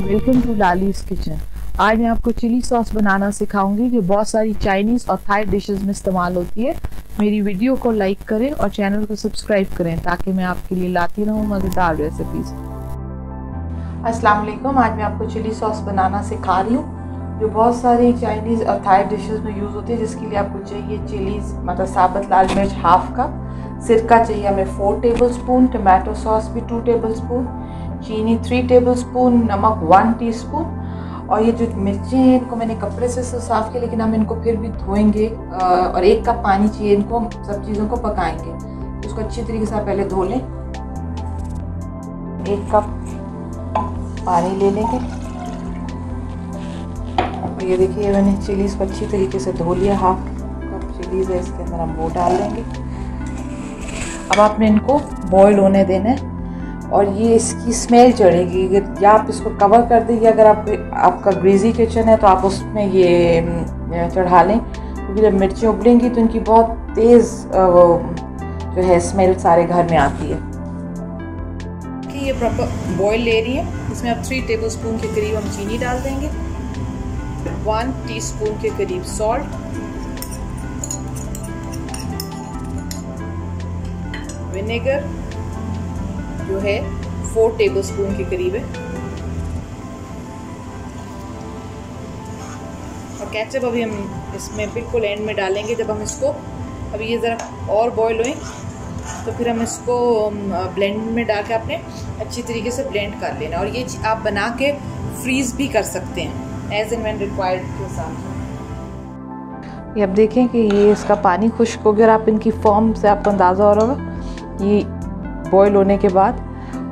Welcome to Lali's kitchen आज मैं आपको चिली सॉस बनाना सिखाऊँगी। जो बहुत सारी चाइनीज़ और थाई डिशेस में इस्तेमाल होती है। मेरी वीडियो को लाइक करें और चैनल को सब्सक्राइब करें ताकि मैं आपके लिए लाती रहूँ मज़ेदार रेसिपीज़ अस्सलाम वालेकुम। आज मैं आपको चिली सॉस बनाना सिखा रही हूँ। जो बहुत सारी चाइनीज़ और थाई डिशेस में यूज़ होती है, जिसके लिए आपको चाहिए चिलीज मतलब साबुत लाल मिर्च हाफ़ कप सिरका चाहिए हमें four tablespoon tomato sauce भी टू टेबल स्पून चीनी थ्री टेबल स्पून नमक वन टीस्पून और ये जो मिर्चें हैं, इनको मैंने कपड़े से साफ़ किया लेकिन हम इनको फिर भी धोएँगे और एक कप पानी चाहिए इनको सब चीज़ों को पकाएँगे। उसको अच्छी तरीके से पहले धो लें। एक कप पानी ले लेंगे। और ये देखिए मैंने चिलीज़ को अच्छी तरीके से धो लिया हाफ़ कप चिलीज़ है, इसके अंदर हम वो डाल लेंगे। अब आपने इनको बॉईल होने देना है। और ये इसकी स्मेल चढ़ेगी। या आप इसको कवर कर दीजिए अगर आप, आपका ग्रीजी किचन है तो आप उसमें ये चढ़ा लें। क्योंकि जब मिर्चें उबलेंगी तो इनकी बहुत तेज़ जो है स्मेल सारे घर में आती है। कि ये प्रॉपर बॉईल ले रही है। इसमें आप थ्री टेबल स्पून के करीब हम चीनी डाल देंगे। वन टीस्पून के करीब सॉल्ट विनेगर जो है फोर टेबल स्पून के करीब है। और कैचअप अभी हम इसमें बिल्कुल एंड में डालेंगे। जब हम इसको अभी ये ज़रा और बॉईल हुए तो फिर हम इसको ब्लेंड में डाल के आपने अच्छी तरीके से ब्लेंड कर लेना और ये आप बना के फ्रीज़ भी कर सकते हैं एज एंड वैन रिक्वायर्ड के हिसाब से। ये अब देखें कि ये इसका पानी खुश्क हो गया आप इनकी फॉर्म से आपको अंदाज़ा हो रहा होगा, ये बॉईल होने के बाद,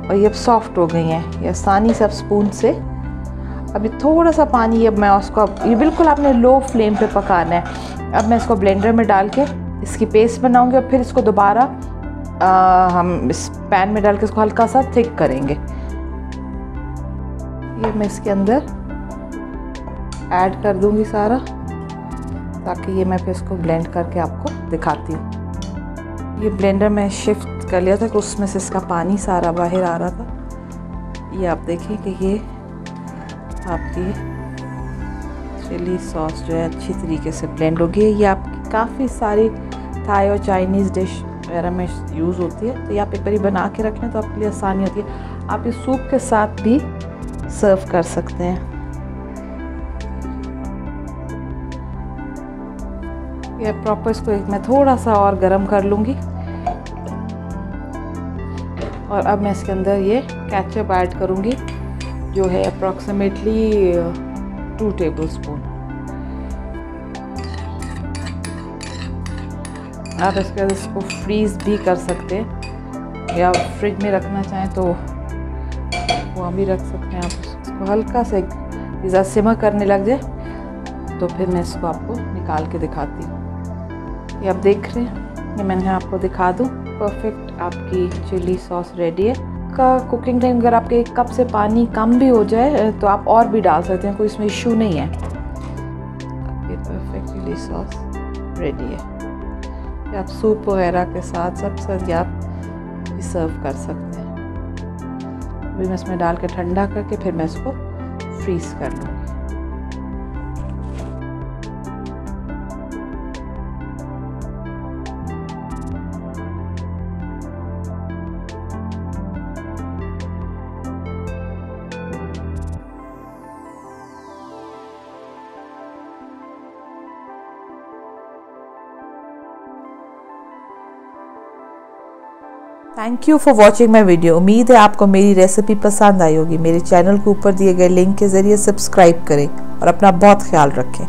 और ये अब सॉफ्ट हो गई हैं। ये आसानी से अब स्पून से। अभी थोड़ा सा पानी अब मैं उसको अब, ये बिल्कुल आपने लो फ्लेम पे पकाना है। अब मैं इसको ब्लेंडर में डाल के इसकी पेस्ट बनाऊँगी और फिर इसको दोबारा हम इस पैन में डाल के इसको हल्का सा थिक करेंगे। ये मैं इसके अंदर ऐड कर दूँगी सारा, ताकि ये मैं फिर इसको ब्लेंड करके आपको दिखाती हूँ। ये ब्लेंडर में शिफ्ट कर लिया था कि उसमें से इसका पानी सारा बाहर आ रहा था। ये आप देखें कि ये आपकी चिली सॉस जो है अच्छी तरीके से ब्लेंड हो गई है। ये आपकी काफ़ी सारी थाई और चाइनीज़ डिश वगैरह में यूज़ होती है। तो ये आप एक बारी बना के रख लें तो आपके लिए आसानी होती है। आप इस सूप के साथ भी सर्व कर सकते हैं। ये प्रॉपर इसको मैं थोड़ा सा और गर्म कर लूँगी। और अब मैं इसके अंदर ये कैचअप ऐड करूँगी, जो है अप्रॉक्सीमेटली टू टेबल स्पून आप इसके बाद इसको फ्रीज़ भी कर सकते हैं। या फ्रिज में रखना चाहें तो वो भी रख सकते हैं आप। इसको हल्का से, पिज़्ज़ा सिमर करने लग जाए तो फिर मैं इसको आपको निकाल के दिखाती हूँ। ये आप देख रहे हैं। ये मैंने आपको दिखा दूँ। परफेक्ट आपकी चिली सॉस रेडी है। का कुकिंग टाइम अगर आपके एक कप से पानी कम भी हो जाए तो आप और भी डाल सकते हैं, कोई इसमें इशू नहीं है। परफेक्ट चिली सॉस रेडी है। आप सूप वगैरह के साथ सब साथ आप सर्व कर सकते हैं। अभी मैं इसमें डाल के ठंडा करके फिर मैं इसको फ्रीज़ कर लूँगी। Thank you for watching my video उम्मीद है आपको मेरी रेसिपी पसंद आई होगी। मेरे चैनल के ऊपर दिए गए लिंक के ज़रिए सब्सक्राइब करें और अपना बहुत ख्याल रखें।